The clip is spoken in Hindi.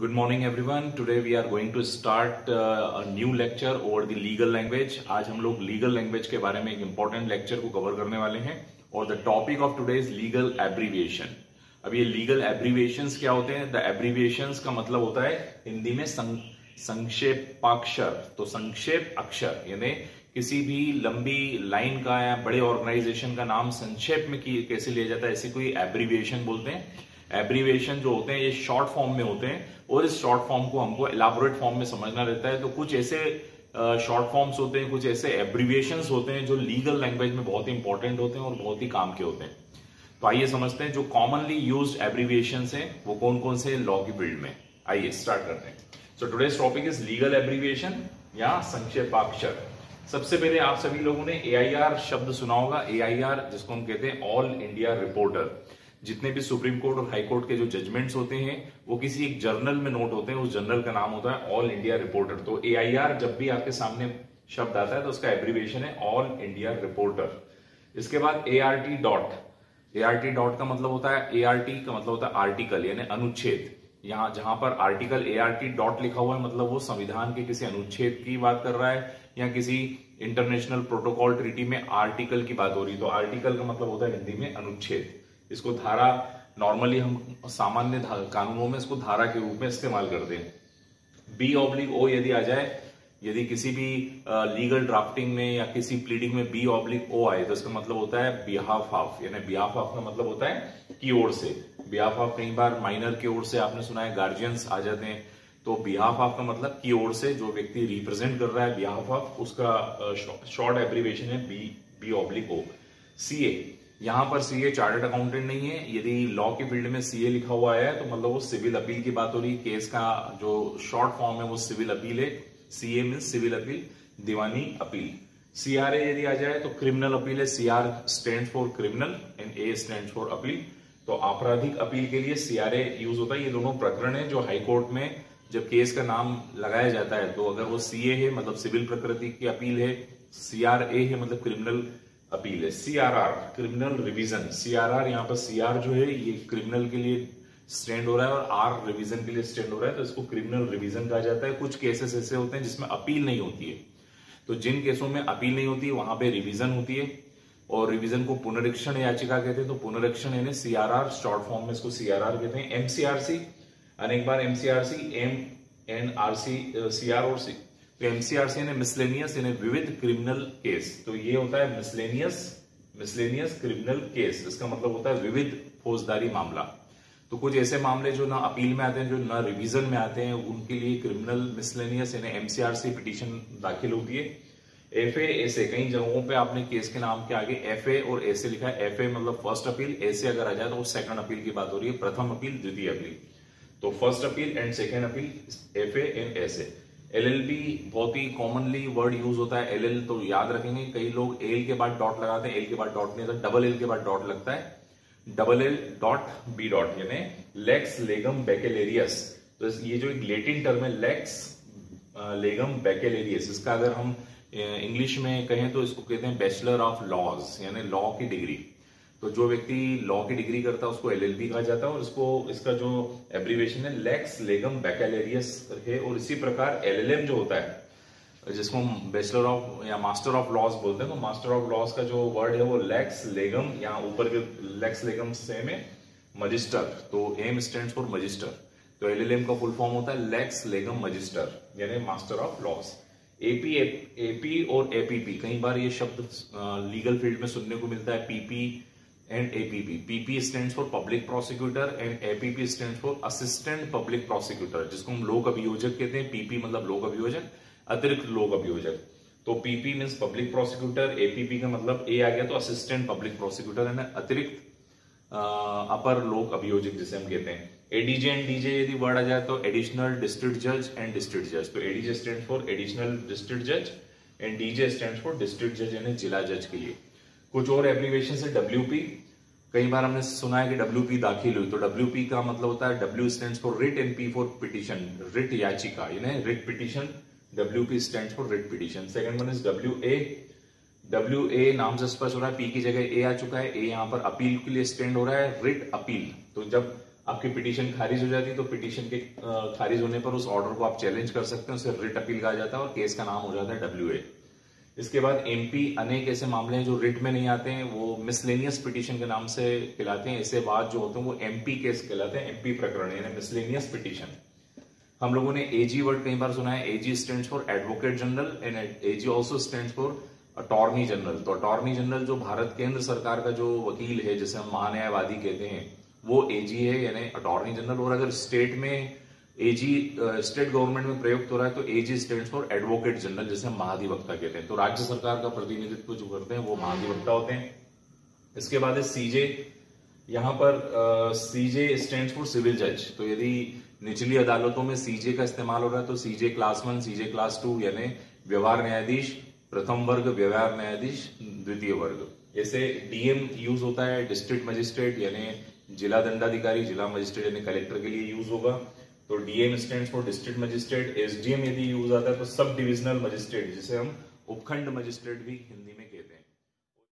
Good morning everyone today we are going to start new lecture over the legal language आज हम लोग लीगल लैंग्वेज के बारे में एक इंपॉर्टेंट लेक्चर को कवर करने वाले हैं और the topic of today is legal abbreviation अब ये लीगल एब्रीविएशन क्या होते हैं? द एब्रीविएशन का मतलब होता है हिंदी में संक्षेपाक्षर। तो संक्षेप अक्षर, यानी किसी भी लंबी लाइन का या बड़े ऑर्गेनाइजेशन का नाम संक्षेप में कैसे लिया जाता है? ऐसे कोई एब्रीविएशन बोलते हैं। एब्रीविएशन जो होते हैं, ये शॉर्ट फॉर्म में होते हैं और इस शॉर्ट फॉर्म को हमको एलाबोरेट फॉर्म में समझना रहता है। तो कुछ ऐसे शॉर्ट फॉर्म्स होते हैं, कुछ ऐसे एब्रीविएशन होते हैं जो लीगल लैंग्वेज में बहुत ही इंपॉर्टेंट होते हैं और बहुत ही काम के होते हैं। तो आइए समझते हैं जो कॉमनली यूज़ एब्रीविएशन है, वो कौन कौन से लॉ की फ़ील्ड में। आइए स्टार्ट करते हैं। So today's topic is legal abbreviation या संक्षेपाक्षर। सबसे पहले आप सभी लोगों ने एआईआर शब्द सुना होगा। एआईआर जिसको हम कहते हैं ऑल इंडिया रिपोर्टर जितने भी सुप्रीम कोर्ट और हाई कोर्ट के जो जजमेंट्स होते हैं, वो किसी एक जर्नल में नोट होते हैं, उस जर्नल का नाम होता है ऑल इंडिया रिपोर्टर तो एआईआर जब भी आपके सामने शब्द आता है तो उसका एब्रीवेशन है ऑल इंडिया रिपोर्टर इसके बाद A R T dot A R T dot का मतलब होता है ए आर टी का मतलब होता है आर्टिकल यानी अनुच्छेद। यहाँ जहाँ पर article A R T dot लिखा हुआ है मतलब वो संविधान के किसी अनुच्छेद की बात कर रहा है, या किसी इंटरनेशनल प्रोटोकॉल ट्रीटी में आर्टिकल की बात हो रही है। तो आर्टिकल का मतलब होता है हिंदी में अनुच्छेद। इसको धारा नॉर्मली हम सामान्य कानूनों में इसको धारा के रूप में इस्तेमाल करते हैं बी ऑब्लिक ओ यदि आ जाए, यदि किसी भी लीगल ड्राफ्टिंग में या किसी प्लीडिंग में बी ऑब्लिक ओ आए तो इसका मतलब होता है बिहाफ ऑफ़ यानी बिहाफ ऑफ़ का मतलब होता है की ओर से। बिहाफ ऑफ़ कई बार माइनर की ओर से आपने सुना है गार्जियंस आ जाते हैं। तो बिहाफ ऑफ़ का मतलब की ओर से जो व्यक्ति रिप्रेजेंट कर रहा है बिहाफ ऑफ़ उसका शॉर्ट एब्रीवेशन है B B oblique O C A यहाँ पर सीए चार्टर्ड अकाउंटेंट नहीं है। यदि लॉ के फ़ील्ड में सीए लिखा हुआ है तो मतलब वो सिविल अपील की बात हो रही केस का जो शॉर्ट फॉर्म है, वो सिविल अपील है। सीए मीन सिविल अपील दीवानी अपील सीआरए यदि आ जाए तो क्रिमिनल अपील है। CR stand for criminal and A stand for appeal तो आपराधिक अपील के लिए सीआरए यूज़ होता है। ये दोनों प्रकरण है जो हाईकोर्ट में जब केस का नाम लगाया जाता है तो अगर वो सीए है मतलब सिविल प्रकृति की अपील है सीआरए है मतलब क्रिमिनल अपील है। सीआरआर क्रिमिनल रिवीजन सीआरआर यहाँ पर सीआर जो है, ये क्रिमिनल के लिए स्टैंड हो रहा है और आर रिवीजन के लिए स्टैंड हो रहा है तो इसको क्रिमिनल रिवीजन कहा जाता है। कुछ केसेस ऐसे होते हैं जिसमें अपील नहीं होती है। तो जिन केसों में अपील नहीं होती है वहाँ पे रिवीजन होती है और रिवीजन को पुनरीक्षण याचिका कहते हैं तो पुनरीक्षण यानी सीआरआर शॉर्ट फॉर्म में इसको सीआरआर कहते हैं। एमसीआरसी अनेक बार MCRC M N R C CR और सी तो एमसीआरसी ने मिसलेनियस यानी विविध क्रिमिनल केस तो ये होता है मिसलेनियस मिसलेनियस क्रिमिनल केस इसका मतलब होता है विविध फौजदारी मामला। तो कुछ ऐसे मामले जो ना अपील में आते हैं, जो ना रिवीजन में आते हैं, उनके लिए क्रिमिनल मिसलेनियस यानी एमसीआरसी पिटीशन दाखिल होती है। एफ़ ऐसे कई जगहों पे आपने केस के नाम के आगे एफए और ऐसे लिखा है। एफ़ मतलब फ़र्स्ट अपील ऐसे अगर आ जाए तो सेकंड अपील की बात हो रही है, प्रथम अपील द्वितीय अपील तो first appeal and second appeal F and ऐसे एल एल बी बहुत ही कॉमनली वर्ड यूज़ होता है एल एल तो याद रखेंगे, कई लोग एल के बाद डॉट लगाते हैं एल के बाद डॉट नहीं होता डबल एल के बाद डॉट लगता है। Double L dot B dot यानी लेक्स लेगम बैकेलेरियस तो ये जो एक लेटिन टर्म है लेक्स लेगम बैकेलेरियस इसका अगर हम इंग्लिश में कहें तो इसको कहते हैं बैचलर ऑफ़ लॉज यानी लॉ की डिग्री तो जो व्यक्ति लॉ की डिग्री करता है, उसको एलएलबी कहा जाता है और इसको, इसका जो एब्रीवेशन है लेक्स लेगम बैकेलेरियस है और इसी प्रकार एलएलएम जो होता है, जिसको हम बैचलर ऑफ़ या मास्टर ऑफ़ लॉज बोलते हैं तो मास्टर ऑफ़ लॉज का जो वर्ड है वो लेक्स लेगम यहाँ ऊपर के लेक्स लेगम सेम है मजिस्टर तो एम स्टैंड फॉर मजिस्टर तो एलएलएम का फुल फॉर्म होता है लेक्स लेगम मजिस्टर यानी master of laws AP AP और एपीपी कई बार ये शब्द लीगल फ़ील्ड में सुनने को मिलता है PP and APP. PP stands for Public Prosecutor and APP stands for Assistant Public Prosecutor, जिसको हम लोक अभियोजक कहते हैं। PP मतलब लोक अभियोजक, अतिरिक्त लोक अभियोजक। तो PP means public prosecutor APP का मतलब ए आ गया तो असिस्टेंट पब्लिक प्रोसिक्यूटर है ना, अतिरिक्त अपर लोक अभियोजक जिसे हम कहते हैं। एडीजे एंड डीजे यदि वर्ड आ जाए तो एडिशनल डिस्ट्रिक्ट जज एंड डिस्ट्रिक्ट जज तो ADJ stand for additional district जज and DJ stand for district जज यानी जिला जज के लिए। कुछ और एप्लीकेशन है डब्ल्यू कई बार हमने सुना है कि डब्ल्यू दाखिल हुई। तो डब्ल्यू का मतलब होता है W stand for writ and P for petition writ याचिका, यानी writ petition W P stand for writ petition second one is W A W A नाम से स्पष्ट हो रहा है पी की जगह ए आ चुका है। ए यहाँ पर अपील के लिए स्टैंड हो रहा है रिट अपील। तो जब आपकी पिटीशन खारिज हो जाती है तो पिटीशन के खारिज होने पर उस ऑर्डर को आप चैलेंज कर सकते हैं, उसे रिट अपील कहा जाता है और केस का नाम हो जाता है WA इसके बाद एमपी अनेक ऐसे मामले हैं जो रिट में नहीं आते हैं, वो मिसलेनियस पिटीशन के नाम से कहलाते हैं। ऐसे बाद जो होते हैं, वो एमपी केस कहलाते हैं एमपी प्रकरण, यानी मिसलेनियस पिटीशन हम लोगों ने एजी वर्ड कई बार सुना है। AG stand for advocate general and AG also stand for attorney general तो अटॉर्नी जनरल जो भारत केंद्र सरकार का जो वकील है, जिसे हम महान्यायवादी कहते हैं, वो एजी है, यानी अटॉर्नी जनरल और अगर स्टेट में एजी स्टेट गवर्नमेंट में प्रयुक्त हो रहा है तो AG stand for advocate general जिसे हम महाधिवक्ता कहते हैं। तो राज्य सरकार का प्रतिनिधित्व जो करते हैं, वो महाधिवक्ता होते हैं। इसके बाद है सीजे यहाँ पर सीजे स्टैंड फॉर सिविल जज तो यदि निचली अदालतों में सीजे का इस्तेमाल हो रहा है तो CJ class one CJ class two यानी व्यवहार न्यायाधीश, प्रथम वर्ग, व्यवहार न्यायाधीश, द्वितीय वर्ग। जैसे डीएम यूज़ होता है डिस्ट्रिक्ट मजिस्ट्रेट यानी जिला दंडाधिकारी, जिला मजिस्ट्रेट यानी कलेक्टर के लिए यूज़ होगा। तो DM stand for district magistrate SDM यदि यूज़ आता है तो सब डिविजनल मजिस्ट्रेट जिसे हम उपखंड मजिस्ट्रेट भी हिंदी में